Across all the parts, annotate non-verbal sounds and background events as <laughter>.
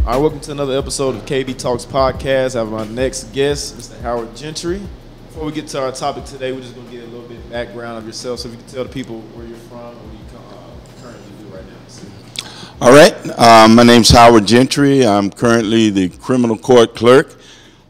All right, welcome to another episode of KB Talks Podcast. I have my next guest, Mr. Howard Gentry. Before we get to our topic today, we're just going to get a little bit of background of yourself so if you can tell the people where you're from what you uh, currently do right now. All right. Um, my name's Howard Gentry. I'm currently the criminal court clerk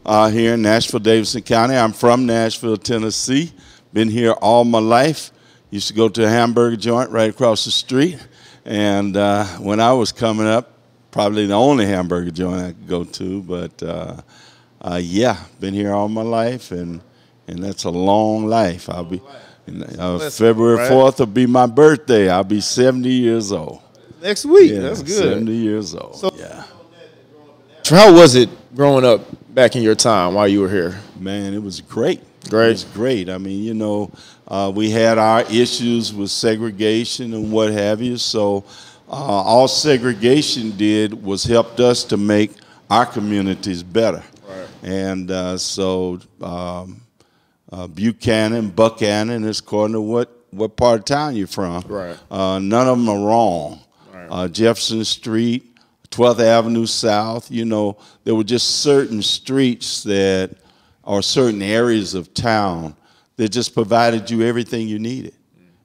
uh, here in Nashville, Davidson County. I'm from Nashville, Tennessee. Been here all my life. Used to go to a hamburger joint right across the street. And uh, when I was coming up, probably the only hamburger joint I could go to. But uh, uh, yeah, been here all my life, and and that's a long life. I'll be uh, February fourth will be my birthday. I'll be seventy years old. Next week. Yeah, That's good. Seventy years old. So- yeah, So how was it growing up back in your time while you were here? man, it was great. Great. It was great. I mean, you know, uh, we had our issues with segregation and what have you. So, uh, all segregation did was helped us to make our communities better. Right. And uh, so, um, uh, Buchanan, Buchanan is according to what, what part of town you're from. Right. Uh, none of them are wrong. Right. Uh, Jefferson Street, 12th Avenue South, you know, there were just certain streets that, or certain areas of town that just provided you everything you needed.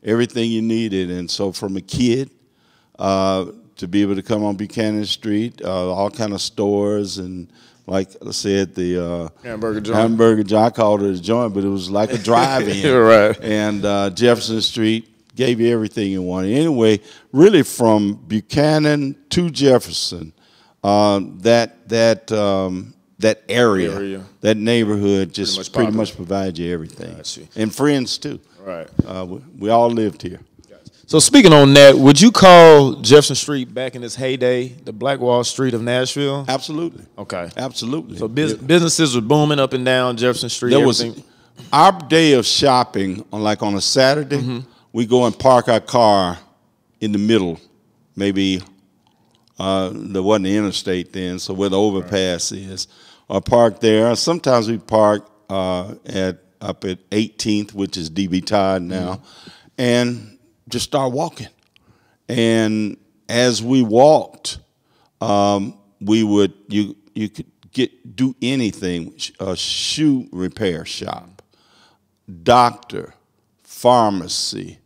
Everything you needed. And so from a kid, uh, to be able to come on Buchanan Street, uh, all kind of stores and like I said, the uh, Hamburger joint. hamburger joint. I called it a joint, but it was like a drive-in. <laughs> Right. And uh, Jefferson Street gave you everything you wanted. Anyway, really from Buchanan to Jefferson, uh, that that um, that area, Area. that neighborhood, just much pretty much provided you everything, you. and friends too. Right. Uh, we, we all lived here. So speaking on that, would you call Jefferson Street back in its heyday the Black Wall Street of Nashville? Absolutely. Okay. Absolutely. So bus- businesses were booming up and down Jefferson Street. There was our day of shopping on like on a Saturday. Mm-hmm. We go and park our car in the middle, maybe uh, there wasn't the interstate then, so where the overpass is, or park there. Sometimes we park uh, at up at 18th, which is DB Todd now, Mm-hmm. and just start walking. And as we walked, um, we would you you could get do anything a shoe repair shop doctor pharmacy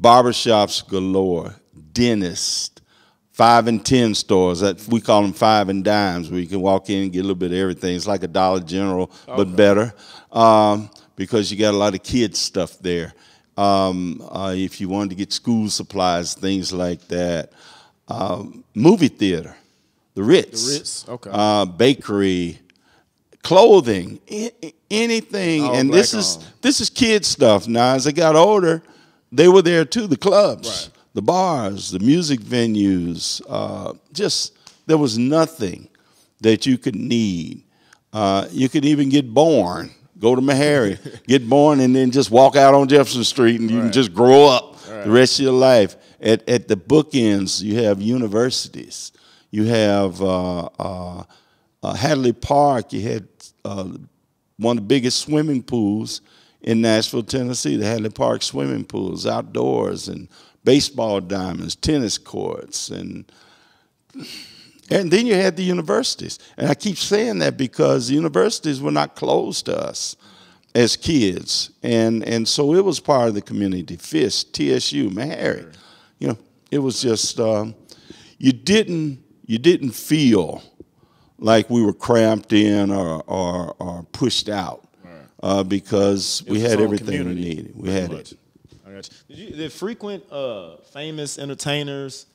barbershops galore dentist five and ten stores. That we call them five and dimes where you can walk in and get a little bit of everything. It's like a dollar general but better um, because you got a lot of kids stuff there um, uh, if you wanted to get school supplies things like that um, movie theater the Ritz, The Ritz, okay. uh, bakery, clothing, a- anything. All and this is this is kid stuff. Now, as I got older, they were there too. The clubs, Right. the bars, the music venues. Uh, just there was nothing that you could need. Uh, you could even get born. Go to Meharry, <laughs> get born, and then just walk out on Jefferson Street, and you can just grow up the rest of your life. At at the bookends, you have universities. You have uh, uh, uh, Hadley Park. You had uh, one of the biggest swimming pools in Nashville, Tennessee. The Hadley Park swimming pools, outdoors, and baseball diamonds, tennis courts, and and then you had the universities. And I keep saying that because the universities were not closed to us as kids. And, and so it was part of the community. Fisk, TSU, Meharry. You know, it was just, um, you didn't, you didn't feel like we were cramped in or, or, or pushed out uh, because we had everything we needed. We had much. it. I got you. Did you did frequent uh, famous entertainers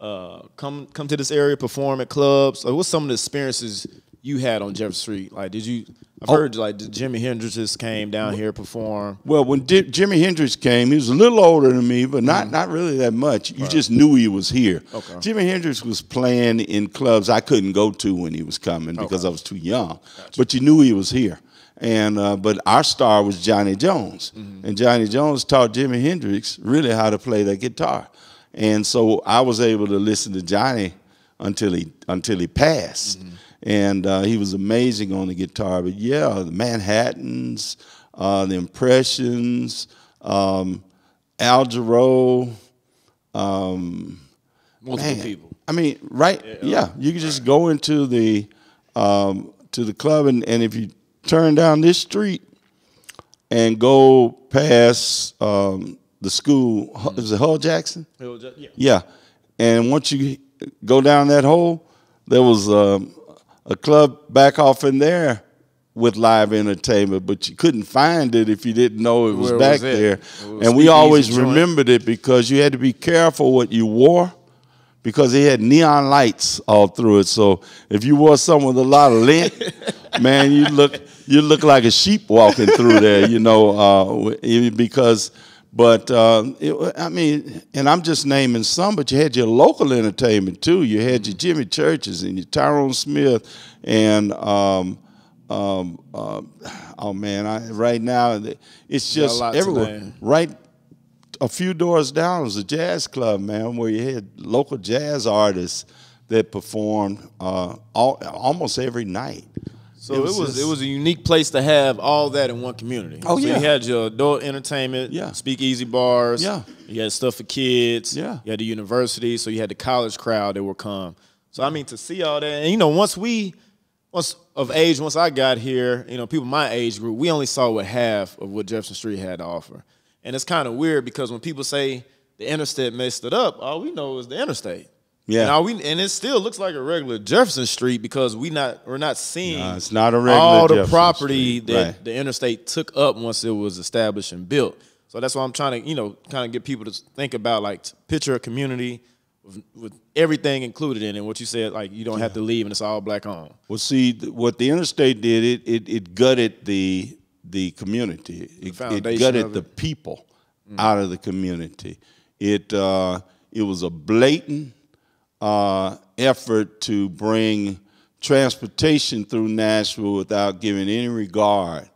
uh, come come to this area, perform at clubs? Like, what's some of the experiences you had on Jefferson Street? Like, did you? I've Oh. heard like did Jimi Hendrix just came down here perform. Well, when Di- Jimi Hendrix came, he was a little older than me, but not not really that much. You just knew he was here. Okay. Jimi Hendrix was playing in clubs I couldn't go to when he was coming because I was too young. But you knew he was here. And uh, but our star was Johnny Jones, Mm-hmm. and Johnny Jones taught Jimi Hendrix really how to play that guitar. And so I was able to listen to Johnny until he until he passed. And uh, he was amazing on the guitar. But yeah, the Manhattans, uh, the Impressions, um, Al Jarreau, um, Multiple man, people. I mean, right? Yeah, you can just go into the um, to the club, and, and if you turn down this street and go past um, the school, Hu- is it Hull Jackson? Yeah. Yeah, and once you go down that hole, there was um, a club back off in there with live entertainment, but you couldn't find it if you didn't know it was Where back was it? there. Was And we always remembered it because you had to be careful what you wore because it had neon lights all through it. So if you wore something with a lot of lint, <laughs> man, you look you look like a sheep walking through there, you know, uh, because. But uh, it, I mean, and I'm just naming some, but you had your local entertainment too. You had your Jimmy Churches and your Tyrone Smith, and um, um, uh, oh man, I, right now it's just everywhere. Right a few doors down was a jazz club, man, where you had local jazz artists that performed uh, all, almost every night. So it was it was, just- a unique place to have all that in one community. Oh, so yeah. you had your adult entertainment, Yeah. speakeasy bars, Yeah. You had stuff for kids, Yeah. You had the university, so you had the college crowd that would come. So I mean to see all that, and you know, once we once of age, once I got here, you know, people my age group, we only saw what half of what Jefferson Street had to offer. And it's kind of weird because when people say the interstate messed it up, all we know is the interstate. Yeah. And, we, and it still looks like a regular Jefferson Street because we not we're not seeing it's not a regular all the Jefferson property Street. that Right. the interstate took up once it was established and built. So that's why I'm trying to, you know, kind of get people to think about like picture a community with, with everything included in it. What you said, like you don't have to leave and it's all black owned. Well, see, what the interstate did, it it, it gutted the the community. It, it gutted of the it. people out of the community. It uh, it was a blatant uh, effort to bring transportation through Nashville without giving any regard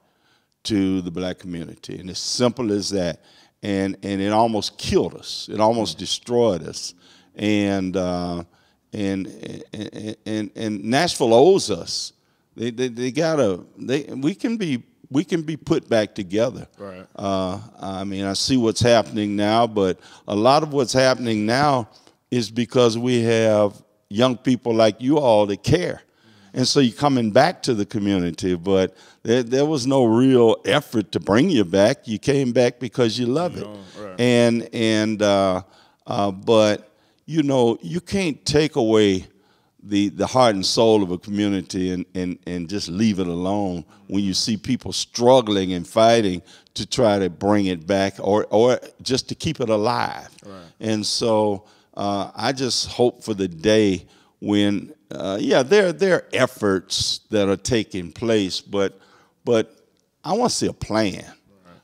to the black community, and as simple as that. And and it almost killed us. It almost destroyed us. And uh, and, and and and Nashville owes us. They they, they gotta. They we can be we can be put back together. Right. Uh, I mean, I see what's happening now, but a lot of what's happening now is because we have young people like you all that care. And so you're coming back to the community, but there, there was no real effort to bring you back. You came back because you love it. right. And, and uh, uh, but, you know, you can't take away the, the heart and soul of a community and, and, and just leave it alone when you see people struggling and fighting to try to bring it back or, or just to keep it alive. And so uh, I just hope for the day when, uh, yeah, there, there are efforts that are taking place, but, but I want to see a plan.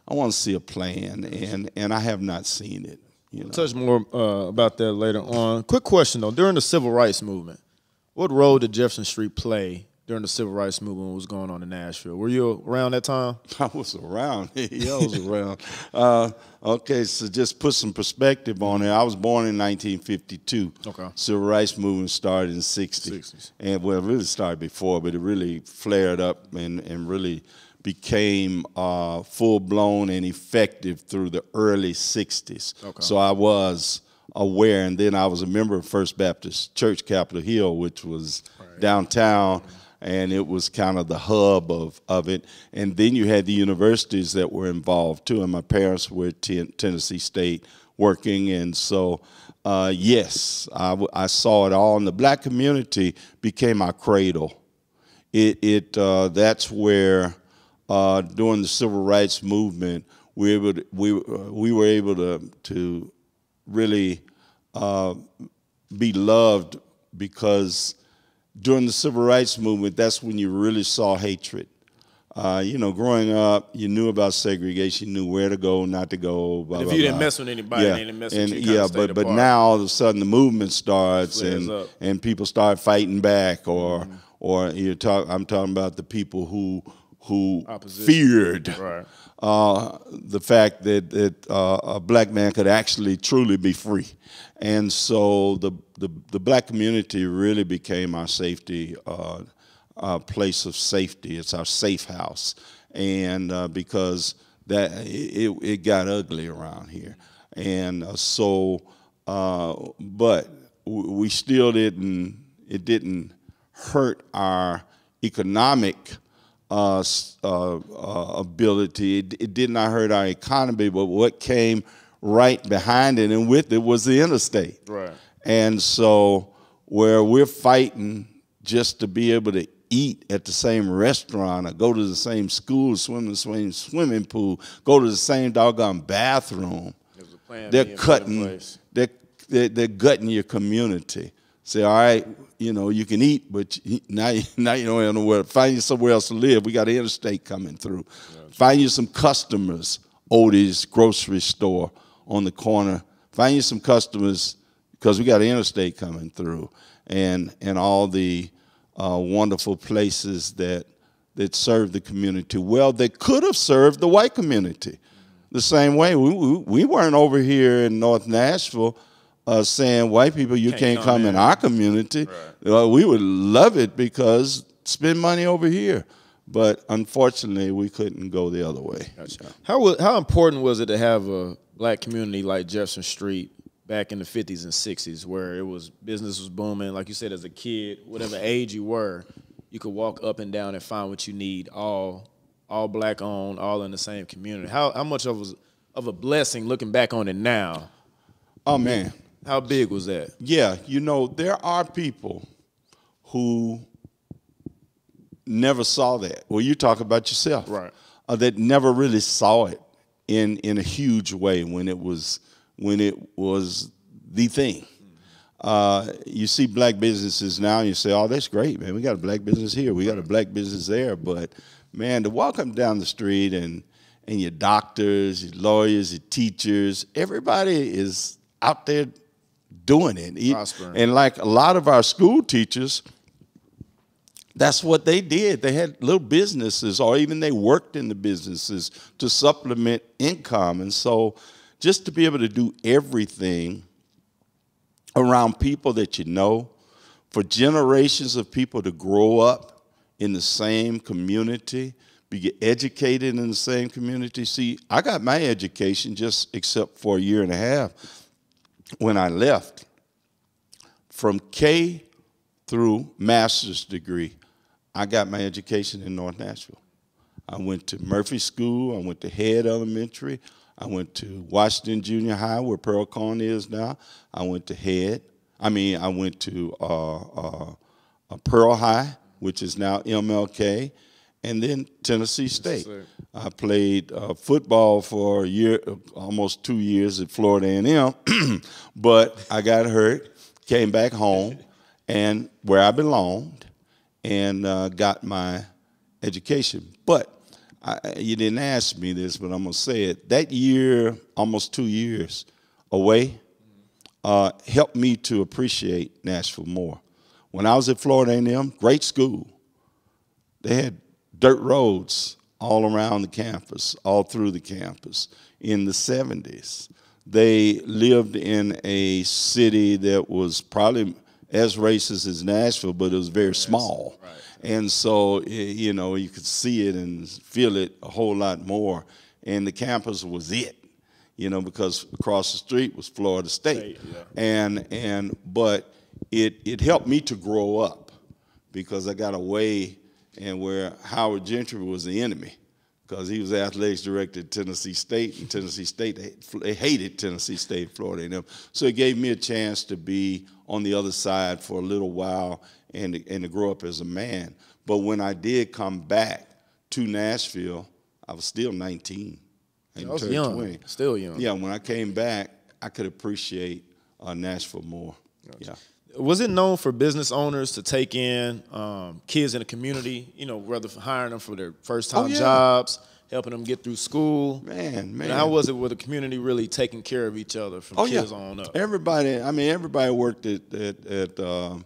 I want to see a plan, and, and I have not seen it. You know? Touch more uh, about that later on. Quick question though: during the civil rights movement, what role did Jefferson Street play during the civil rights movement? What was going on in Nashville? Were you around that time? <laughs> I was around. <laughs> yeah, I was <laughs> around. Uh, okay, so just put some perspective on it. I was born in 1952. Okay. Civil rights movement started in 60. 60s. And well, it really started before, but it really flared up and, and really became uh, full blown and effective through the early 60s. Okay. So I was aware, and then I was a member of First Baptist Church, Capitol Hill, which was downtown, and it was kind of the hub of, of it. And then you had the universities that were involved too, and my parents were at Ten- Tennessee State working, and so. Uh, yes, I, saw it all, and the black community became our cradle it, it uh, that's where uh, during the civil rights movement we were able to, we, uh, we were able to to really uh, be loved because during the civil rights movement that's when you really saw hatred. Uh, you know, growing up, you knew about segregation, you knew where to go, not to go. Blah, If blah, you didn't blah. mess with anybody, they didn't mess and, you, you Yeah, but but apart. now all of a sudden the movement starts and up. and people start fighting back, or Mm-hmm. or you talk. I'm talking about the people who who Opposition. feared Right. Uh, the fact that that uh, a black man could actually truly be free, and so the the, the black community really became our safety. Uh, uh, place of safety. It's our safe house, and uh, because that it, it got ugly around here, and uh, so, but we still didn't. It didn't hurt our economic uh, uh, uh, ability. It, it did not hurt our economy, but what came right behind it and with it was the interstate. Right. And so, where we're fighting just to be able to eat at the same restaurant or go to the same school, swim in the same swimming pool, go to the same doggone bathroom, they're being put in cutting, they're, they're, they're gutting your community. Say, all right, you know, you can eat, but <laughs> now, you- now you don't have nowhere. Find you somewhere else to live. We got an interstate coming through. Find you some customers. Odie's grocery store on the corner. Find you some customers because we got an interstate coming through, and and all the uh, wonderful places that that serve the community well. They could have served the white community the same way. We, we, we weren't over here in North Nashville uh, saying white people you Can't can't, come come, in. in. our community. Uh, we would love it because spend money over here. But unfortunately, we couldn't go the other way. How wa- how important was it to have a black community like Jefferson Street back in the 50s and 60s, where it was business was booming? Like you said, as a kid, whatever <laughs> age you were, you could walk up and down and find what you need, all all black owned, all in the same community. How how much of was of a blessing looking back on it now? Oh man, How big was that? yeah. You know there are people who never saw that. Well, you talk about yourself, Right. Uh, that never really saw it in in a huge way when it was when it was the thing. Uh, you see black businesses now, and you say, "Oh, that's great, man. We got a black business here. We got a black business there." But man, to walk up down the street and and your doctors, your lawyers, your teachers, everybody is out there doing it. Prospering. And like a lot of our school teachers, that's what they did. They had little businesses, or even they worked in the businesses to supplement income. And so, just to be able to do everything around people that you know, for generations of people to grow up in the same community, be educated in the same community. See, I got my education just except for a year and a half when I left. From K through master's degree, I got my education in North Nashville. I went to Murphy School. I went to Head Elementary. I went to Washington Junior High, where Pearl-Cohn is now. I went to Head. I mean, I went to uh, uh, uh, Pearl High, which is now MLK, and then Tennessee State. State. I played uh, football for a year, almost two years at Florida A&M, <clears throat> but I got hurt, came back home, and where I belonged, and uh, got my education. But I, you didn't ask me this, but I'm gonna say it. That year, almost two years away, uh, helped me to appreciate Nashville more. When I was at Florida A&M, great school. They had dirt roads all around the campus, all through the campus. In the 70s, they lived in a city that was probably as racist as Nashville, but it was very small. And so, eh, you know, you could see it and feel it a whole lot more. And the campus was it, you know, because across the street was Florida State. State, yeah. And, and, but it, it helped me to grow up because I got away and where Howard Gentry was the enemy because he was athletics director at Tennessee State, and Tennessee State they, hated Tennessee State, Florida A&M. So it gave me a chance to be on the other side for a little while and to, and to grow up as a man. But when I did come back to Nashville, I was still 19. I I was young, 20. still young. Yeah, when I came back, I could appreciate uh, Nashville more. Yeah. Was it known for business owners to take in um, kids in the community? You know, whether hiring them for their first time Oh, yeah. jobs, helping them get through school. Man, And man. how was it with the community really taking care of each other from Oh kids yeah, on up? everybody. I mean, everybody worked at at at, um,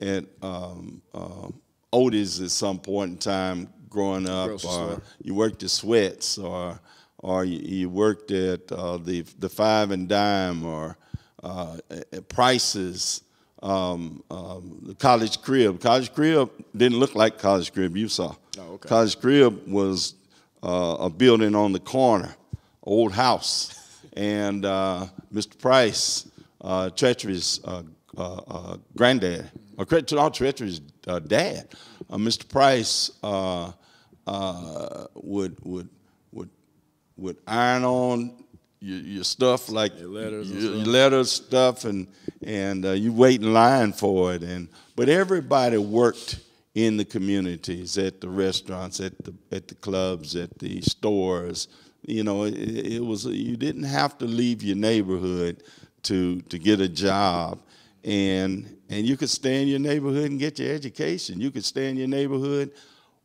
at um, uh, Otis at some point in time growing up, or store. you worked at Swett's, or or you, you worked at uh, the the Five and Dime, or uh, at Prices. Um, um, the college crib. College crib didn't look like college crib you saw. Oh, okay. College crib was uh, a building on the corner, old house, and uh, Mr. Price, uh, Treachery's uh, uh, uh, granddad, or to all Treachery's uh, dad, uh, Mr. Price uh, uh, would would would would iron on your, your stuff like Your letters your, stuff. letters stuff and and uh, you wait in line for it and but everybody worked in the communities at the restaurants at the at the clubs at the stores. You know it, it was you didn't have to leave your neighborhood to to get a job. And and you could stay in your neighborhood and get your education. You could stay in your neighborhood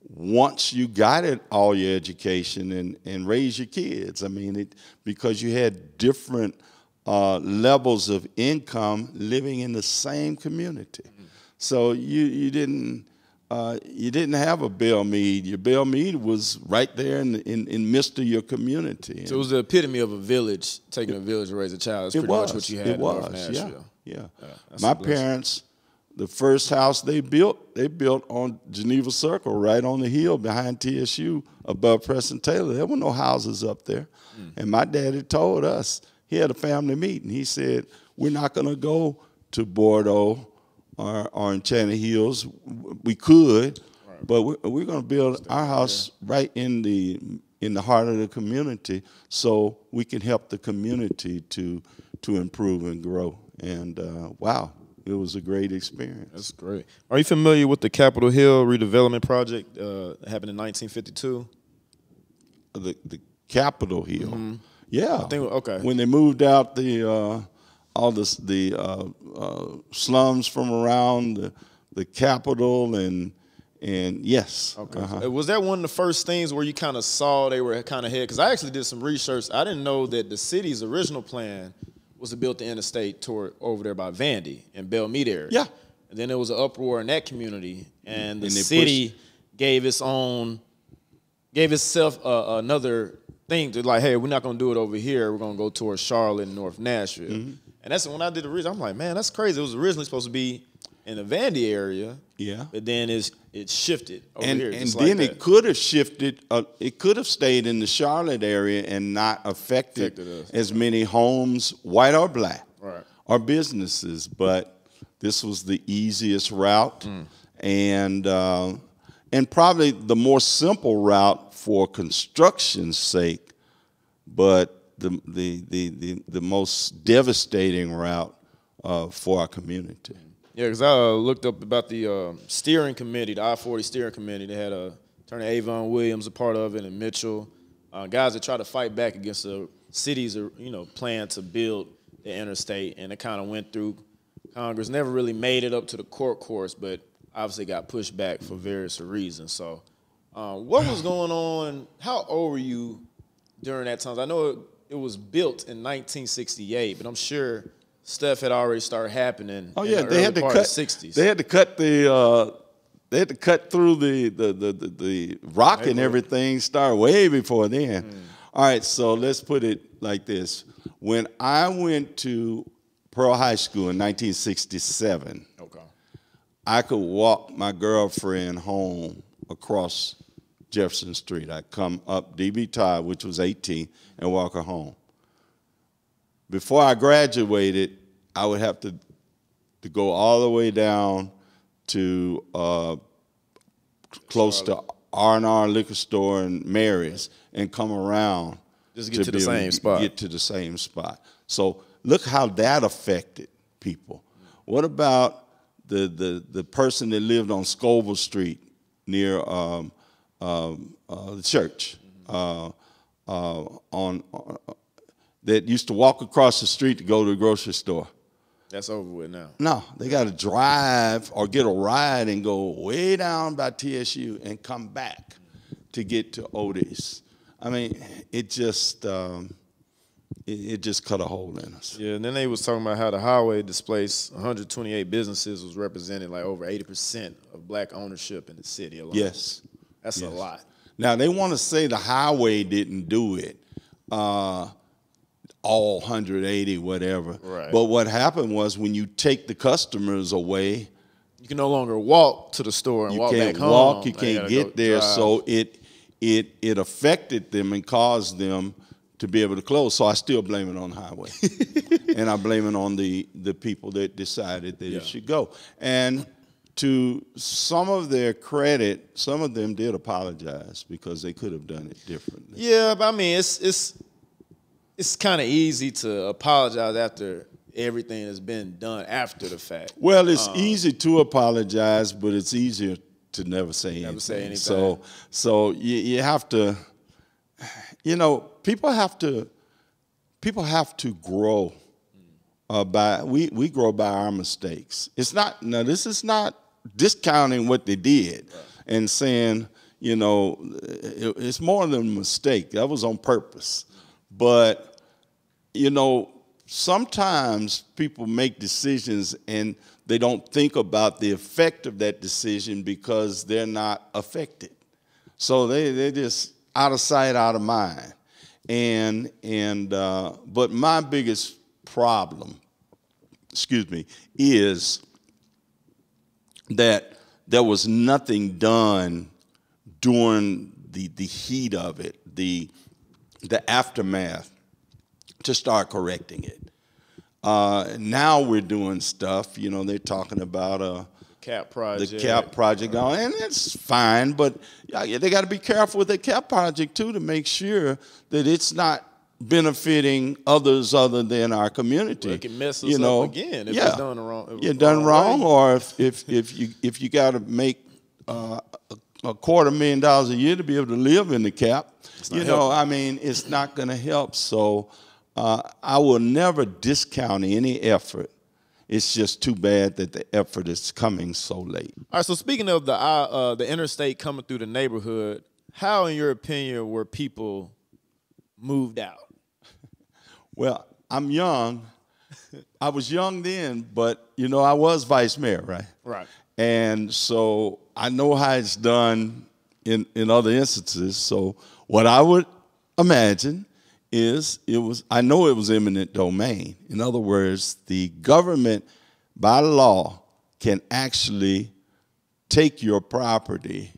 once you got it all your education and, and raise your kids. I mean, it because you had different uh, levels of income living in the same community. So you you didn't uh, you didn't have a Belle Meade. Your Belle Meade was right there in in, in midst of your community. So it was the epitome of a village, taking a village to raise a child. That's It pretty was. much what you had it in was. Yeah. Yeah. that's My parents, the first house they built, they built on Geneva Circle, right on the hill behind TSU, above Preston Taylor. There were no houses up there. Hmm. And my daddy told us he had a family meeting. He said, "We're not going to go to Bordeaux or, or Enchanted Hills. We could, but we're, we're going to build our house right in the in the heart of the community, so we can help the community to to improve and grow." And uh, wow, it was a great experience. That's great. Are you familiar with the Capitol Hill redevelopment project uh, that happened in 1952? the the Capitol Hill. Yeah, Mm-hmm. I think- okay. When they moved out the uh, all this the uh, uh, slums from around the, the Capitol and and yes, Okay. Uh, Was that one of the first things where you kind of saw they were kind of head? Because I actually did some research. I didn't know that the city's original plan was to build the interstate toward over there by Vandy and Belle Meade area. Yeah. And then there was an uproar in that community, and the And they city gave its own, gave itself uh, another thing to like, hey, we're not gonna do it over here. We're gonna go towards Charlotte North Nashville. Mm-hmm. And that's when I did the research. I'm like, man, that's crazy. It was originally supposed to be in the Vandy area. Yeah. But then it's it shifted over and here. and then like it could have shifted. Uh, it could have stayed in the Charlotte area and not affected, Affected as many homes, white or black, Right. or businesses. But this was the easiest route, Mm. and uh, and probably the more simple route for construction's sake, but the the the the, the most devastating route uh, for our community. Yeah, because I uh, looked up about the uh, steering committee, the I-40 steering committee. They had uh, Attorney Avon Williams a part of it, and Mitchell, uh, guys that try to fight back against the city's, uh, you know, plan to build the interstate, and it kind of went through Congress. Never really made it up to the court course, but obviously got pushed back for various reasons. So, uh, what was going on? How old were you during that time? I know it, it was built in 1968, but I'm sure stuff had already started happening. Oh in yeah, the they had to cut. the 60s. They had to cut the. Uh, they had to cut through the the the, the, the rock and everything. Start way before then. Hmm. All right, so let's put it like this: When I went to Pearl High School in 1967, okay. I could walk my girlfriend home across Jefferson Street. I'd come up DB Todd, which was 18, and walk her home. Before I graduated, I would have to, to go all the way down to uh, close to R&R Liquor Store and Mary's and come around. Just get to the same spot. Get to the same spot. So look how that affected people. What about the, the, the person that lived on Scoville Street near um, um, uh, the church uh, uh, on, uh, that used to walk across the street to go to the grocery store? That's over with now. No, they got to drive or get a ride and go way down by TSU and come back to get to Otis. I mean, it just um, it, it just cut a hole in us. Yeah, and then they was talking about how the highway displaced 128 businesses was representing like over 80% of black ownership in the city alone. Yes. That's a lot. Now they want to say the highway didn't do it, uh, all 180, whatever. Right. But what happened was when you take the customers away, You can no longer walk to the store and you walk can't back home. walk, you Now can't get there. drive. So it it it affected them and caused them to be able to close. So I still blame it on the highway. <laughs> and I blame it on the the people that decided that Yeah. it should go. And to some of their credit, some of them did apologize because they could have done it differently. Yeah, but I mean, it's it's it's kind of easy to apologize after everything that's been done after the fact. Well, it's easy to apologize, but it's easier to never say anything. Never say anything. So, so you, you have to, you know, people have to, people have to grow. Uh, by we we grow by our mistakes. It's not now. This is not discounting what they did and saying you know it- it's more than a mistake. That was on purpose, but you know, sometimes people make decisions and they don't think about the effect of that decision because they're not affected. So they they're just out of sight, out of mind. And and uh, but my biggest problem, excuse me, is that there was nothing done during the the heat of it, the the aftermath to start correcting it. Uh, now we're doing stuff. You know, they're talking about uh, Cap project. the cap project, on, and it's fine. But yeah, they got to be careful with the cap project too to make sure that it's not benefiting others other than our community. Well, it can mess us you up know, again if yeah, it's done the wrong- Yeah, done wrong or if <laughs> if if you if you got to make uh, a, a quarter million dollars a year to be able to live in the cap, you not know, I mean, it's not going to help. So uh, I will never discount any effort. It's just too bad that the effort is coming so late. All right. So speaking of the uh, uh, the interstate coming through the neighborhood, how, in your opinion, were people moved out? Well, I'm young. I was young then, but you know, I was vice mayor, right? Right. And so I know how it's done in, in other instances. So what I would imagine is it was I know it was eminent domain. In other words, the government by law can actually take your property,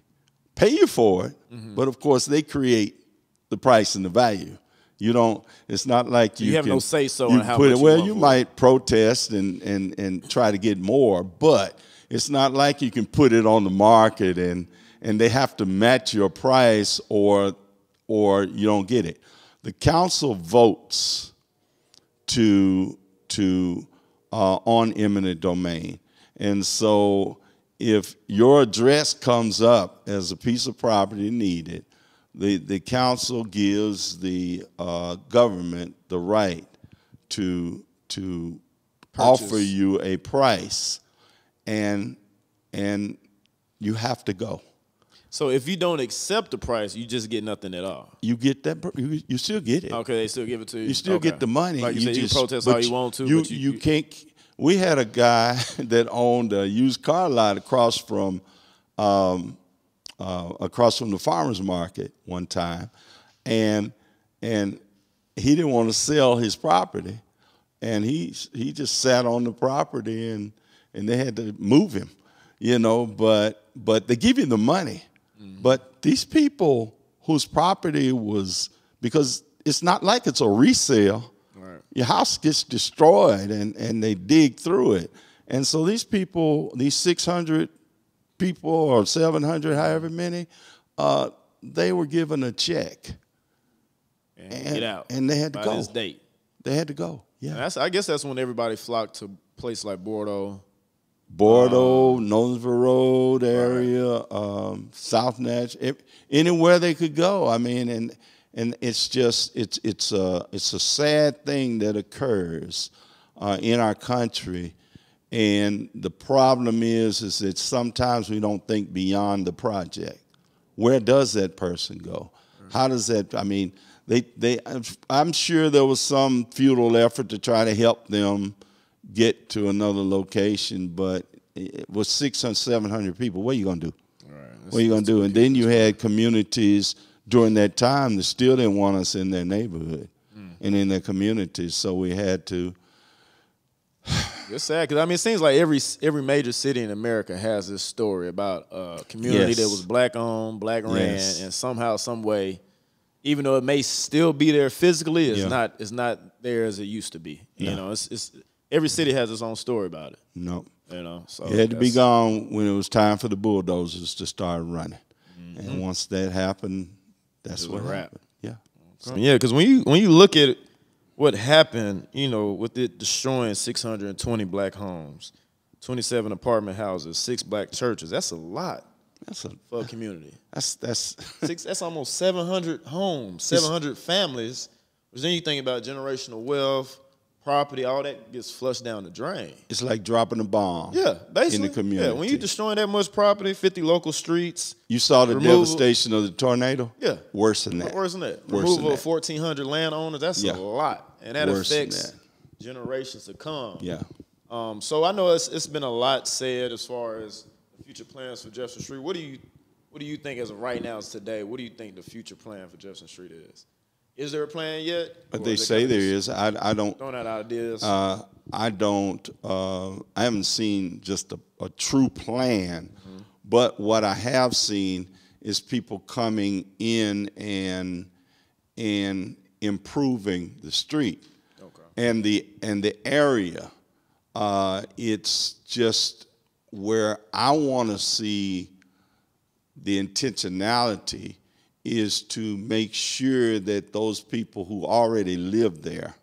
pay you for it, Mm-hmm. but of course they create the price and the value. You don't. It's not like you, You have no say-so you in how put much it. Well, you it. might protest and and and try to get more, but it's not like you can put it on the market and and they have to match your price or or you don't get it. The council votes to to uh, on eminent domain, and so if your address comes up as a piece of property needed, the the council gives the uh, government the right to to offer you a price, and and you have to go. So if you don't accept the price, you just get nothing at all. You get that. You, you still get it. Okay, they still give it to you. You still Okay. get the money. Like you, said, you just- can protest all you want to, You, but you, you can't. We had a guy <laughs> that owned a used car lot across from, um, uh, across from the farmers market one time, and and he didn't want to sell his property, and he he just sat on the property and and they had to move him, you know. But but they give you the money, but these people whose property was because it's not like it's a resale. Right. Your house gets destroyed and, and they dig through it. And so these people, these 600 people or 700, however many, uh, they were given a check and, and, get out. and they had to by go. this date. They had to go. Yeah. That's I guess that's when everybody flocked to places like Bordeaux. Bordeaux, Nolensville Road area, um, South Natch, ev- anywhere they could go. I mean, and and it's just it's it's a it's a sad thing that occurs uh, in our country, and the problem is is that sometimes we don't think beyond the project. Where does that person go? How does that? I mean, they they. I'm sure there was some futile effort to try to help them get to another location, but it was 600, 700 people. What are you going to do? Right. What are you going to do? And then you had communities during that time that still didn't want us in their neighborhood hmm. and in their communities. So we had to. It's sad because I mean it seems like every every major city in America has this story about a community Yes. that was black owned, black ran, Yes. and somehow, some way, even though it may still be there physically, it's Yeah. not it's not there as it used to be. You know, it's it's every city has its own story about it. No. You know, so It had to be gone when it was time for the bulldozers to start running. Mm-hmm. And once that happened, that's what happened. Yeah. So, yeah, because when you when you look at what happened, you know, with it destroying 620 black homes, 27 apartment houses, six black churches, that's a lot That's a for a community. that's that's <laughs> Six, that's almost 700 homes, 700 families. Which then you think about generational wealth, property, all that gets flushed down the drain. it's like dropping a bomb. Yeah, basically. in the community. Yeah, when you destroying that much property, 50 local streets, you saw the Removal- devastation of the tornado? Yeah. Worse than that. Worse than that. Worse Removal than of 1,400 landowners, that's Yeah. a lot. And that Worse affects that. generations to come. Yeah. Um, so I know it's, it's been a lot said as far as future plans for Jefferson Street. What do you what do you think as of right now, as today, what do you think the future plan for Jefferson Street is? Is there a plan yet? But they say there just. I I don't Throwing out ideas. uh, I don't uh, I haven't seen just a, a true plan, but what I have seen is people coming in and and improving the street okay. and the and the area. Uh, it's just where I want to see the intentionality is to make sure that those people who already live there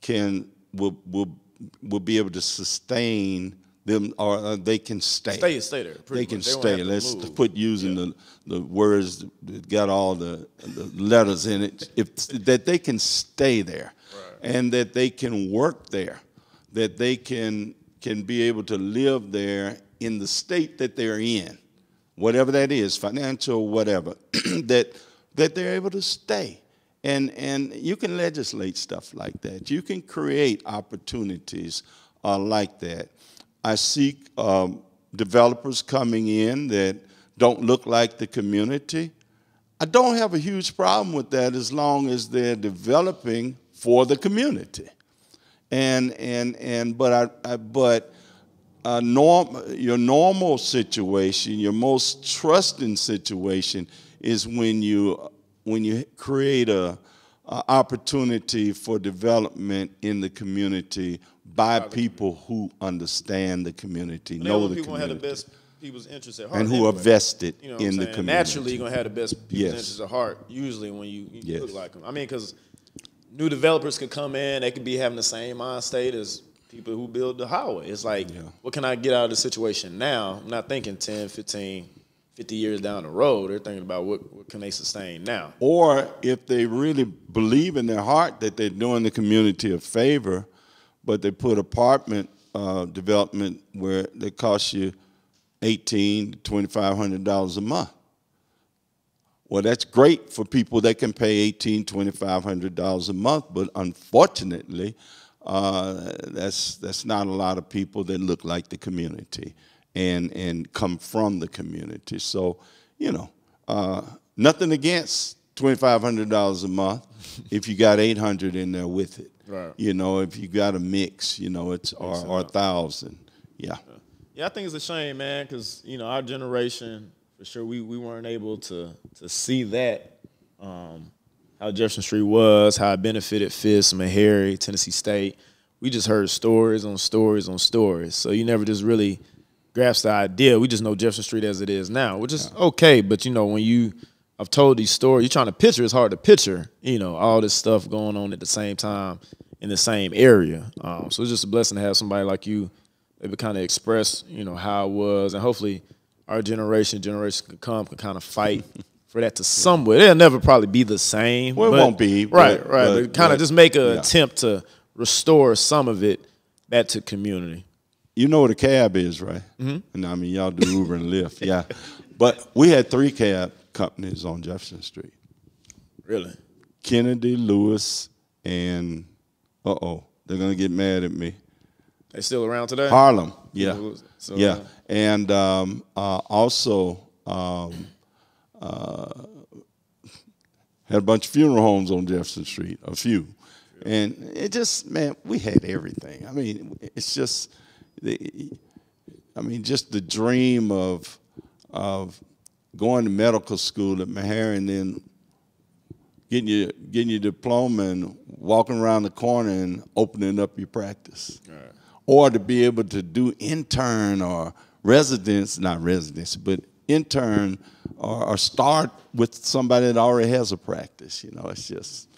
can will will will be able to sustain them or uh, they can stay. Stay stay there. They can won't stay. Let's move. put using the, the words that got all the, the letters in it. If that they can stay there, and that they can work there, that they can can be able to live there in the state that they're in, whatever that is, financial, whatever. <clears throat> that that they're able to stay. And, and you can legislate stuff like that. You can create opportunities uh, like that. I see um, developers coming in that don't look like the community. I don't have a huge problem with that as long as they're developing for the community. And and and but I, I but a norm your normal situation, your most trusting situation is when you when you create a, a opportunity for development in the community by people who understand the community, know the people have the best people's interests at heart. and who are vested You know in the community. Naturally, you're gonna have the best people's Yes. interests at heart. Usually, when you, you Yes. look like them. I mean, because new developers could come in, they could be having the same mind state as people who build the highway. It's like, Yeah. what can I get out of the situation now? I'm not thinking 10, 15, 50 years down the road. They're thinking about what, what can they sustain now. Or if they really believe in their heart that they're doing the community a favor, but they put apartment uh, development where they cost you eighteen to twenty five hundred dollars a month. Well, that's great for people that can pay eighteen, twenty five hundred dollars a month, but unfortunately, uh, that's that's not a lot of people that look like the community and and come from the community. So, you know, uh, nothing against twenty five hundred dollars a month <laughs> if you got eight hundred in there with it. Right. You know, if you got a mix, you know, it's or, or a thousand. Yeah. Yeah, I think it's a shame, man, because you know our generation, for sure, we, we weren't able to to see that um, how Jefferson Street was, how it benefited Fisk, Meharry, Tennessee State. We just heard stories on stories on stories, so you never just really grasp the idea. We just know Jefferson Street as it is now, which is okay. But you know, when you I've told these stories, you're trying to picture. It's hard to picture, you know, all this stuff going on at the same time in the same area. Um, so it's just a blessing to have somebody like you maybe kind of express, you know, how it was, and hopefully our generation, generation can come, can kind of fight <laughs> for that to somewhere. It'll never probably be the same. Well, it won't be, right, but- right. but- But, kind of just make an yeah. attempt to restore some of it back to community. You know what a cab is, right? Mm-hmm. And I mean, y'all do Uber and Lyft, yeah. But we had three cab companies on Jefferson Street: Really. Kennedy, Lewis, and uh oh, they're gonna get mad at me. They still around today? Harlem, yeah, So, yeah, uh, and um, uh, also um, uh, had a bunch of funeral homes on Jefferson Street, a few, and it just man, we had everything. I mean, it's just the, I mean, just the dream of of going to medical school at Meharry and then getting your getting your diploma and walking around the corner and opening up your practice, or to be able to do intern or residence, not residence, but intern or, or start with somebody that already has a practice. You know, it's just.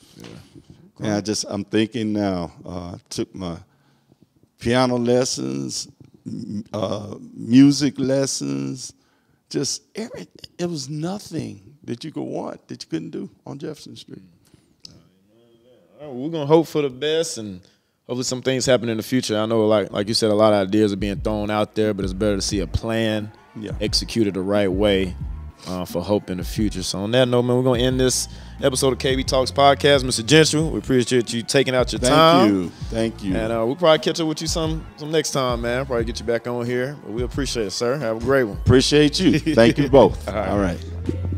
And I just I'm thinking now. Uh, took my piano lessons, m- uh, music lessons, just every, it was nothing that you could want that you couldn't do on Jefferson Street. Right, we're gonna hope for the best and hopefully some things happen in the future. I know, like like you said, a lot of ideas are being thrown out there, but it's better to see a plan Yeah. executed the right way uh, for hope in the future. So on that note, man, we're gonna end this episode of KB Talks podcast, Mr. Gentry. We appreciate you taking out your Thank time. Thank you, thank you. And uh, we'll probably catch up with you some some next time, man. Probably get you back on here. But we appreciate it, sir. Have a great one. Appreciate you. Thank you both. <laughs> All right. All right.